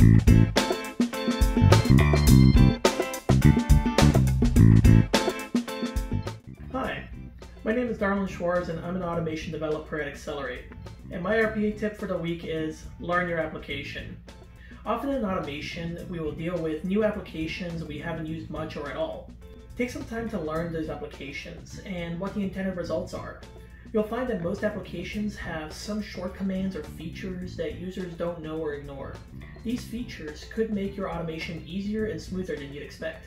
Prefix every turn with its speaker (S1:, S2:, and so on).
S1: Hi, my name is Darlin Schwartz and I'm an automation developer at Accelirate. And my RPA tip for the week is learn your application. Often in automation, we will deal with new applications we haven't used much or at all. Take some time to learn those applications and what the intended results are. You'll find that most applications have some short commands or features that users don't know or ignore. These features could make your automation easier and smoother than you'd expect.